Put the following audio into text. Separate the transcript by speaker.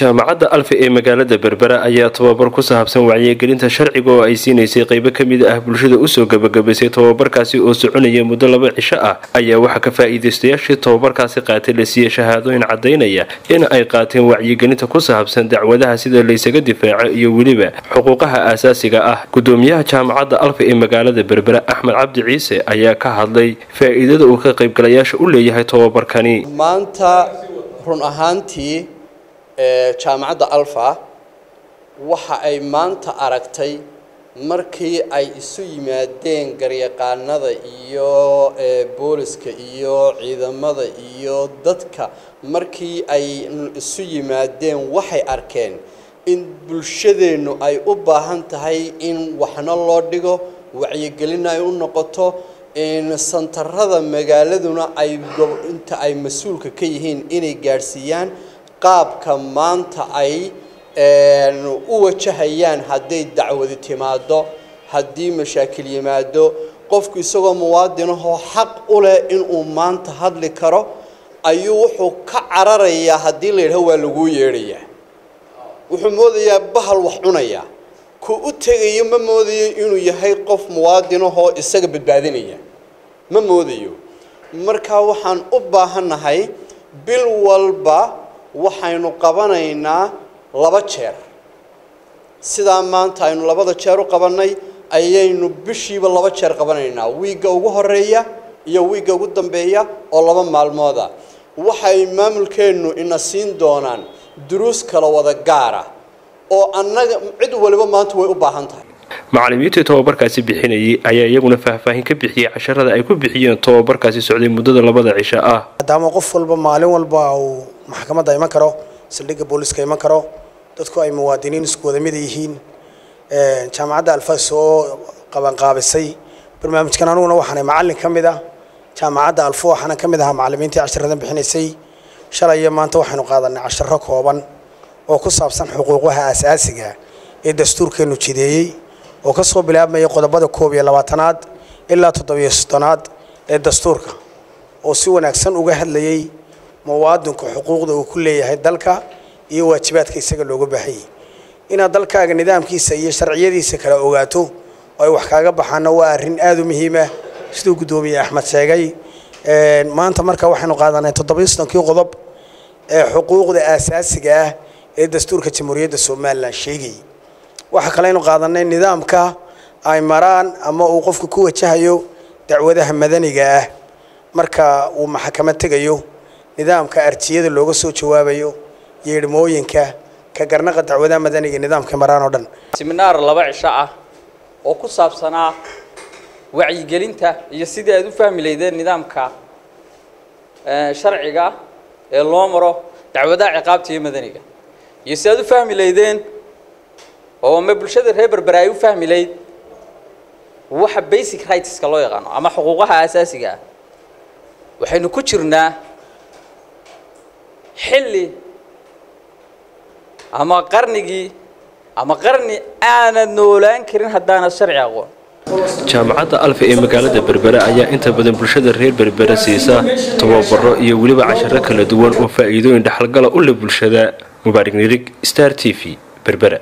Speaker 1: jaamacadda alfa ee magaalada berbera ayaa tababar ku saabsan wacyigelinta sharciga oo ay siinaysay qeybo ka mid ah bulshada u soo gabagabaysay tababarkaasi oo soconaya muddo laba cisho ah ayaa waxaa ka faa-iideystayaashii tababarkaasi qaatay la siiyey shahaadooyin cadaynaya in ay qaateen wacyigelinta ku saabsan dacwadaha sida laysaga difaaco iyo weliba xuquuqaha aasaasiga ah. Gudoomiyaha jaamacadda alfa ee magaalada berbera axmed cabdi ciise ayaa ka hadlay faa-iidada uu ka qaybgalayaasha u leeyahay tababarkani
Speaker 2: jaamacadda alfa waxa ay maanta aragtay markii ay isu yimaadeen garyaqaanada iyo booliska iyo ciidamada iyo dadka markii ay isu yimaadeen waxay arkeen in bulshadeennu ay u baahan tahay in waxna loo dhigo wacyigelin ay u noqoto santarada magaaladuna ay inta ay mas'uulka ka yihiin inay gaadhsiiyaan qaabka maanta ay u wajahayaan hadday dacwadi timaado haddii mashaakil yimaado qofku isagoo muwaadinahoo xaq u leh inuu maanta hadli karo ayuu wuxuu ka cararayaa haddii la yidhaho waa laguu yeedhayaa. Wuxuu moodayaa bahal wax cunaya ku u tegayo ma moodayo inuu yahay qof muwaadinahoo isaga badbaadinaya. Ma moodayo. Markaa waxaan u baahannahay bil walba waxaynu qabanaynaa laba jeer. Sidaa maanta aynu labada jeer u qabannay ayaynu bishiiba laba jeer qabanaynaa. Wiigga ugu horreeya iyo wiigga ugu dambeeya oo laba maalmooda. Waxay maamulkeennu ina siin doonaan duruus kala wada gaara oo annaga cid waliba maanta way u baahan tahay.
Speaker 1: Macallimiintii tababarkaasi bixinayay ayaa iyaguna faahfaahin ka bixiyey casharada ay ku bixiyeen tababarkaasi socday muddada labada cisho ah.
Speaker 3: Maadaama qof walba maalin walba uu maxkamadda iman karo saldhigga booliska iman karo dadku ay muwaadiniin isku wada mid yihiin jaamacadda alfaas oo qabanqaabisay barnaamijkan anuguna waxaanay macallin ka mid ah jaamacadda alfo waxaana ka mid ahaa macallimiintii casharadan bixinaysay shalay iyo maanta waxaynu qaadanay casharo kooban oo ku saabsan xuquuqaha aasaasiga ee dastuurkeennu jideeyey oo ka soo bilaabmaya qodobada koob iyo labaatanaad ilaa toddobiyo soddonaad ee dastuurka oo si wanaagsan uga hadlayay muwaadinku xuquuqda uu ku leeyahay dalka iyo waajibaadka isaga looga baahanyay inaad dalkaaga nidaamkiisa iyo sharciyadiisa kala ogaato oo ay wax kaaga baxaana waa arrin aada u muhiima siduu guddoomiye axmed sheegay maanta marka waxaynu qaadanay toddobiyo soddonkii qodob ee xuquuqda aasaasiga ah ee dastuurka jamhuuriyadda somalilan sheegayay waxaa kaleynu qaadanay nidaamka ay maraan ama uu qofku ku wajahayo dacwadaha madaniga ah. Marka uu maxkamad tegayo nidaamka arjiyada looga soo jawaabayo yeedhmooyinka ka garnaqa dacwadaha madaniga nidaamka maraan oo dhan.
Speaker 4: Siminaar laba cisho ah oo ku saabsanaa wacyigelinta iyo sidii aad u fahmi laydeen nidaamka sharciga ee loo maro dacwadaha ciqaabta iyo madaniga. Iyo si aad u fahmi laydeen oo ma bulshada reer berbera ay u fahmi layd waxa basic rightska loo yaqaano ama xuquuqaha aasaasiga ah waxaynu ku jirnaa xilli ama qarnigii ama qarni aanad noolaan karin haddaanad sharci aqoon.
Speaker 1: Jaamacadda alfa ee magaalada berbera ayaa inta badan bulshada reer berbera siisa tababaro iyo weliba casharo kala duwan oo faa'iidooyin dhexalgala u leh bulshada. Mubaarig nirig star t v berbera